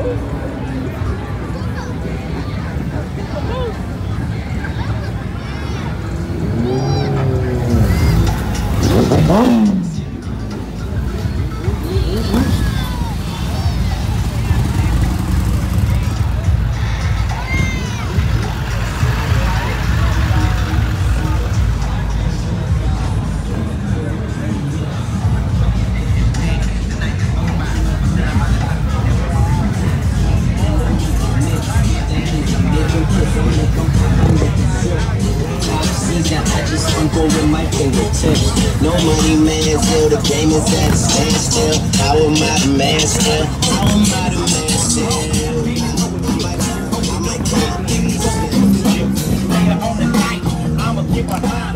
I No money, man, still the game is at a standstill. How am I the man still? How am I the man still? In